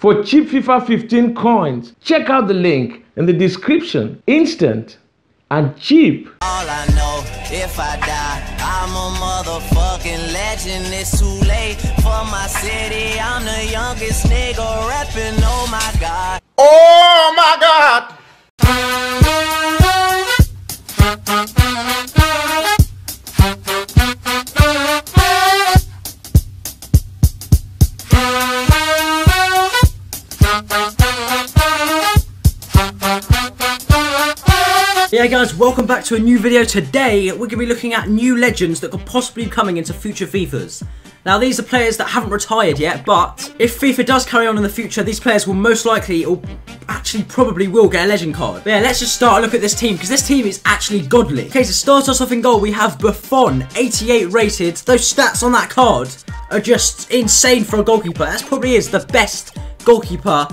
For cheap FIFA 15 coins, check out the link in the description. Instant and cheap. All I know, if I die, I'm a motherfucking legend. It's too late for my city. I'm the youngest nigga rapping. Yeah guys, welcome back to a new video. Today, we're going to be looking at new legends that could possibly be coming into future FIFAs. Now these are players that haven't retired yet, but if FIFA does carry on in the future, these players will most likely, or actually probably will get a legend card. But yeah, let's just start a look at this team, because this team is actually godly. Okay, to start us off in goal, we have Buffon, 88 rated. Those stats on that card are just insane for a goalkeeper. That probably is the best goalkeeper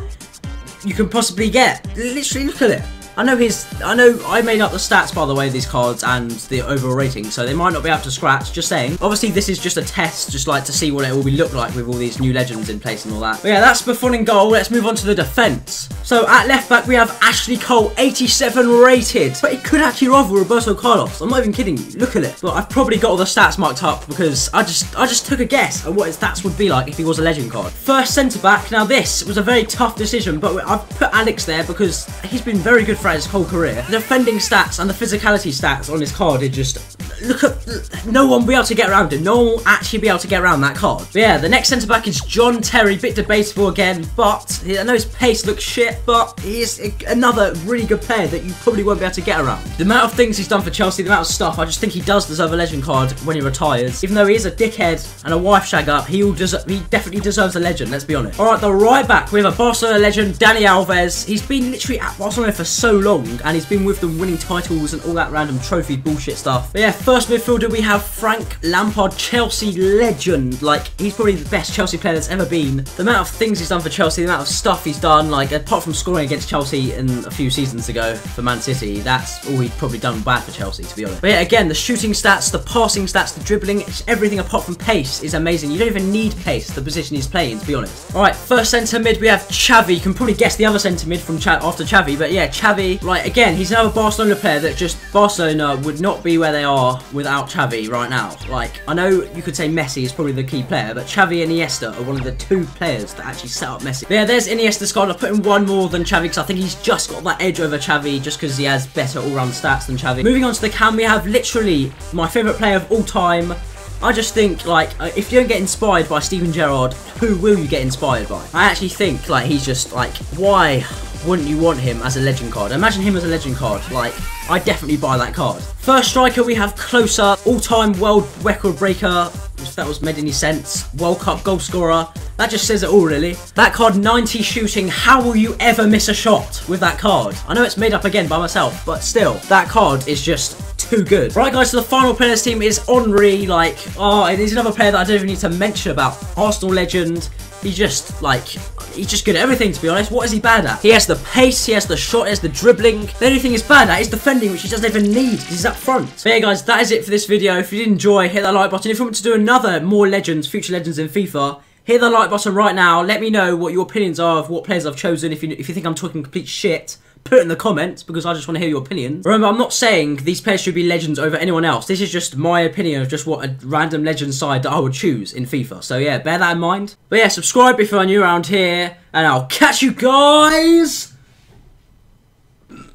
you can possibly get. Literally, look at it. I know his. I know I made up the stats by the way these cards and the overall rating, so they might not be able to scratch. Just saying. Obviously, this is just a test, just like to see what it will be look like with all these new legends in place and all that. But yeah, that's Buffon in goal. Let's move on to the defense. So at left back we have Ashley Cole, 87 rated, but it could actually rival Roberto Carlos. I'm not even kidding you. Look at it. But I've probably got all the stats marked up because I just I just took a guess at what his stats would be like if he was a legend card. First centre back. Now this was a very tough decision, but I've put Alex there because he's been very good for his whole career. The defending stats and the physicality stats on his card are just look at no one will be able to get around him. No one will actually be able to get around that card. But yeah, the next centre back is John Terry. Bit debatable again, but I know his pace looks shit, but he's another really good player that you probably won't be able to get around. The amount of things he's done for Chelsea, the amount of stuff, I just think he does deserve a legend card when he retires. Even though he is a dickhead and a wife shag up, he will deserve, he definitely deserves a legend. Let's be honest. All right, the right back we have a Barcelona legend, Dani Alves. He's been literally at Barcelona for so long, and he's been with them winning titles and all that random trophy bullshit stuff. But yeah, first midfielder we have Frank Lampard, Chelsea legend. Like he's probably the best Chelsea player that's ever been. The amount of things he's done for Chelsea, the amount of stuff he's done, like apart from scoring against Chelsea in a few seasons ago for Man City, that's all he's probably done bad for Chelsea, to be honest. But yeah, again, the shooting stats, the passing stats, the dribbling, everything apart from pace is amazing. You don't even need pace, the position he's playing, to be honest. All right, first centre mid we have Xavi. You can probably guess the other centre mid from Ch after Xavi, but yeah, Xavi. Right, again, he's another Barcelona player that just Barcelona would not be where they are without Xavi right now. Like, I know you could say Messi is probably the key player, but Xavi and Iniesta are one of the two players that actually set up Messi. But yeah, there's Iniesta's card. I've put in one more than Xavi because I think he's just got that edge over Xavi just because he has better all-round stats than Xavi. Moving on to the cam, we have literally my favourite player of all time. I just think, like, uh, if you don't get inspired by Steven Gerrard, who will you get inspired by? I actually think, like, he's just, like, why wouldn't you want him as a legend card? Imagine him as a legend card. Like, I definitely buy that card. First striker, we have Klose, all-time world record breaker, if that was made any sense. World Cup goal scorer. That just says it all, really. That card, 90 shooting. How will you ever miss a shot with that card? I know it's made up again by myself, but still, that card is just too good. Right, guys, so the final player this team is Henry. Like, oh, and he's another player that I don't even need to mention about. Arsenal legend. He's just, like, he's just good at everything, to be honest. What is he bad at? He has the pace, he has the shot, he has the dribbling. The only thing he's bad at is defending, which he doesn't even need. He's up front. So yeah, guys, that is it for this video. If you did enjoy, hit that like button. If you want to do another more legends, future legends in FIFA, hit the like button right now. Let me know what your opinions are of what players I've chosen. If you, if you think I'm talking complete shit, put in the comments because I just want to hear your opinions. Remember, I'm not saying these players should be legends over anyone else. This is just my opinion of just what a random legend side that I would choose in FIFA. So yeah, bear that in mind. But yeah, subscribe if you're new around here, and I'll catch you guys.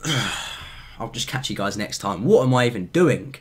I'll just catch you guys next time. What am I even doing?